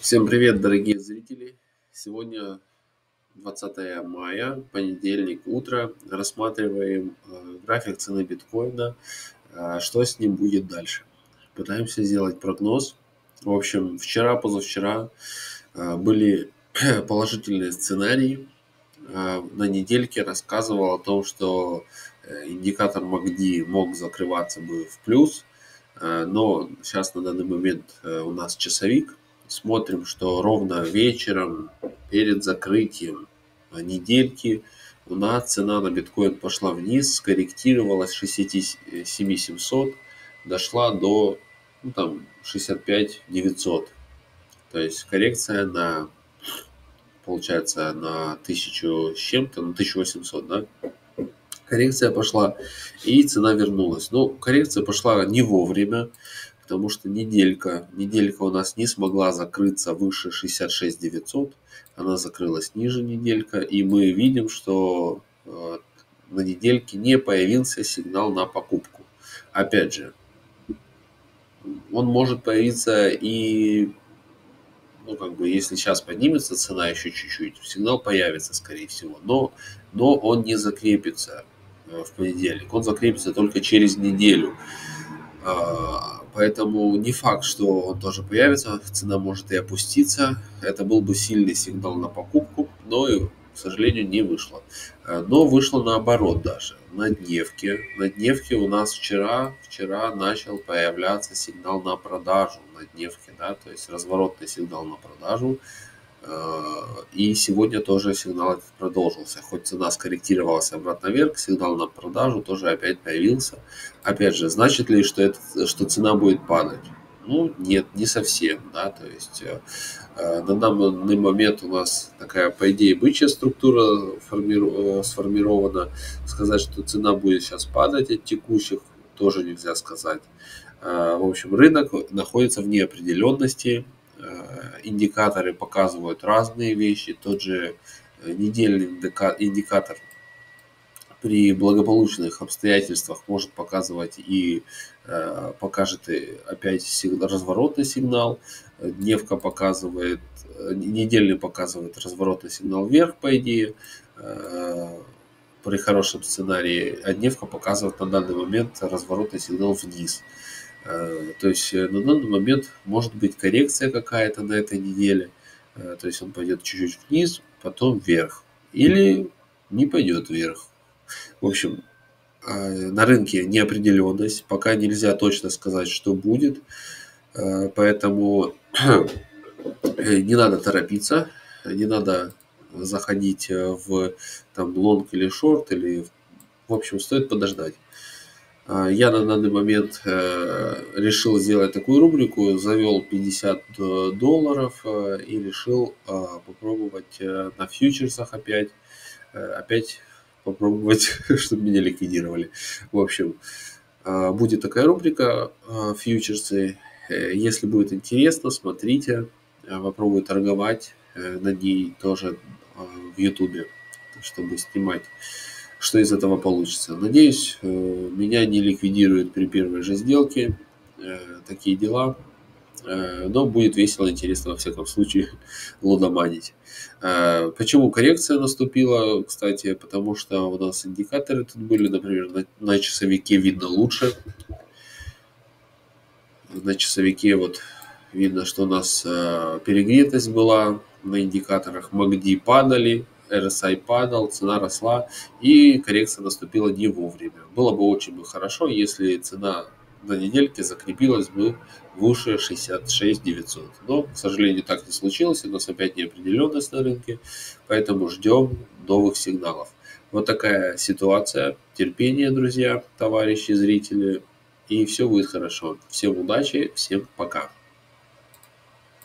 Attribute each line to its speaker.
Speaker 1: Всем привет, дорогие зрители! Сегодня 20 мая, понедельник, утро. Рассматриваем э, график цены биткоина, э, что с ним будет дальше. Пытаемся сделать прогноз. В общем, вчера, позавчера э, были положительные сценарии. На недельке рассказывал о том, что индикатор MACD мог закрываться бы в плюс, но сейчас на данный момент у нас часовик – смотрим, что ровно вечером перед закрытием недельки у нас цена на биткоин пошла вниз, скорректировалась 67 700, дошла до ну, там, 65 900. То есть коррекция на, получается, на 1000 с чем-то, на 1800, да? Коррекция пошла, и цена вернулась. Но коррекция пошла не вовремя потому что неделька, неделька у нас не смогла закрыться выше 66 900, она закрылась ниже неделька, и мы видим, что э, на недельке не появился сигнал на покупку. Опять же, он может появиться и, ну, как бы, если сейчас поднимется цена еще чуть-чуть, сигнал появится, скорее всего, но, но он не закрепится э, в понедельник, он закрепится только через неделю. Поэтому не факт, что он тоже появится, цена может и опуститься. Это был бы сильный сигнал на покупку, но, и, к сожалению, не вышло. Э, но вышло наоборот даже. На дневке. На дневке у нас вчера, вчера начал появляться сигнал на продажу на дневке, да, то есть разворотный сигнал на продажу. Э, и сегодня тоже сигнал продолжился. Хоть цена скорректировалась обратно вверх, сигнал на продажу тоже опять появился. Опять же, значит ли, что, это, что цена будет падать? Ну, нет, не совсем, да, то есть э, э на данный момент у нас такая, по идее, бычья структура формиру, э, сформирована. Сказать, что цена будет сейчас падать от текущих, тоже нельзя сказать. Э, в общем, рынок находится в неопределенности, индикаторы показывают разные вещи. Тот же э, недельный индикатор при благополучных обстоятельствах может показывать и э, покажет и опять разворотный сигнал. Дневка показывает, недельный показывает разворотный сигнал вверх, по идее, при хорошем сценарии, а дневка показывает на данный момент разворотный сигнал вниз. Э, то есть э, на данный момент может быть коррекция какая-то на этой неделе. Э, то есть он пойдет чуть-чуть вниз, потом вверх. Или не пойдет вверх. В общем, на рынке неопределенность. Пока нельзя точно сказать, что будет. Поэтому не надо торопиться. Не надо заходить в там, лонг или шорт. Или, в общем, стоит подождать. А, я на данный момент э, решил сделать такую рубрику, завел 50 э, долларов э, и решил попробовать на фьючерсах опять, опять попробовать, чтобы меня ликвидировали. В общем, будет такая рубрика фьючерсы. Если будет интересно, смотрите, попробую торговать на ней тоже в Ютубе, чтобы снимать что из этого получится. Надеюсь, э, меня не ликвидируют при первой же сделке. Э, такие дела. Э, но будет весело, интересно, во всяком случае, лудоманить. Почему коррекция наступила, кстати, потому что у нас индикаторы тут были, например, на, на часовике видно лучше. На часовике вот видно, что у нас перегретость была на индикаторах, MACD падали, RSI падал, цена росла, и коррекция наступила не вовремя. Было бы очень бы хорошо, если цена на недельке закрепилась бы выше 66 900. Но, к сожалению, так не случилось, у нас опять неопределенность на рынке, поэтому ждем новых сигналов. Вот такая ситуация. Терпение, друзья, товарищи, зрители, и все будет хорошо. Всем удачи, всем пока.